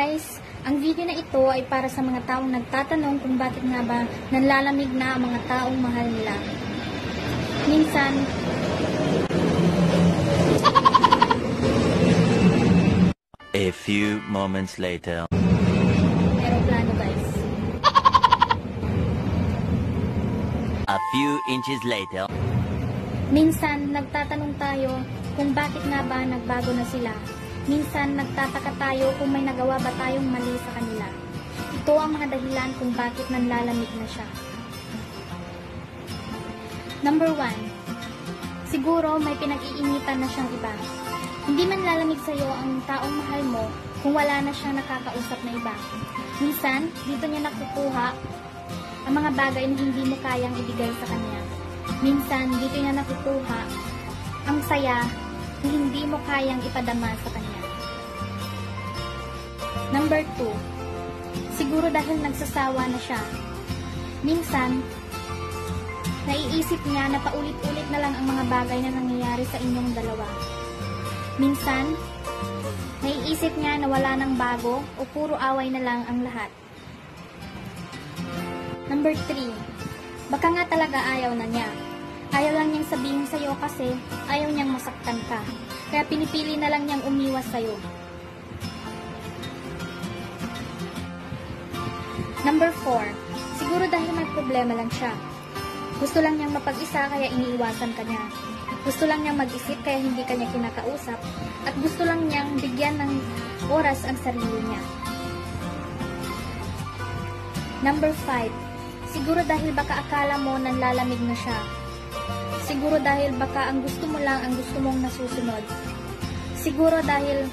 guys, ang video na ito ay para sa mga taong nagtatanong kung bakit nga ba nanlalamig na ang mga taong mahal nila. Minsan, A few moments later. aeroplano guys. A few inches later. Minsan, nagtatanong tayo kung bakit nga ba nagbago na sila. Minsan, nagtataka tayo kung may nagawa ba tayong mali sa kanila. Ito ang mga dahilan kung bakit nanlalamig na siya. Number one, siguro may pinag-iinitan na siyang iba. Hindi man lalamig sa'yo ang taong mahal mo kung wala na siyang nakakausap na iba. Minsan, dito niya nakukuha ang mga bagay na hindi mo kayang ibigay sa kanya. Minsan, dito niya nakukuha ang saya na hindi mo kayang ipadama sa kanya. Number 2. Siguro dahil nagsasawa na siya. Minsan, naiisip niya na paulit-ulit na lang ang mga bagay na nangyayari sa inyong dalawa. Minsan, naiisip niya na wala nang bago o puro away na lang ang lahat. Number 3. Baka nga talaga ayaw na niya. Ayaw lang niyang sabihin sa'yo kasi ayaw niyang masaktan ka. Kaya pinipili na lang niyang umiwas sa'yo. Number 4. Siguro dahil may problema lang siya. Gusto lang niyang mapag-isa kaya iniiwasan ka niya. Gusto lang niyang mag-isip kaya hindi ka niya kinakausap. At gusto lang niyang bigyan ng oras ang sarili niya. Number 5. Siguro dahil baka akala mo nanlalamig na siya. Siguro dahil baka ang gusto mo lang ang gusto mong nasusunod. Siguro dahil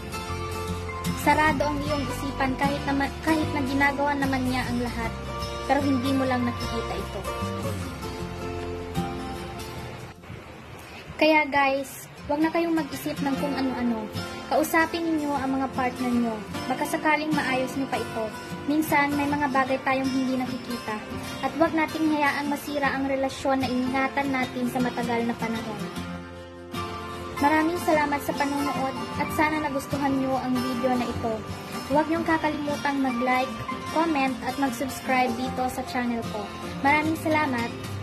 sarado ang iyong isipan kahit na, kahit na ginagawa naman niya ang lahat, pero hindi mo lang nakikita ito. Kaya guys, wag na kayong mag-isip ng kung ano-ano. Kausapin ninyo ang mga partner nyo. Baka sakaling maayos nyo pa ito. Minsan, may mga bagay tayong hindi nakikita. At wag nating hayaang masira ang relasyon na iningatan natin sa matagal na panahon. Maraming salamat sa panonood at sana nagustuhan nyo ang video na ito. Huwag niyong kakalimutang mag-like, comment at mag-subscribe dito sa channel ko. Maraming salamat!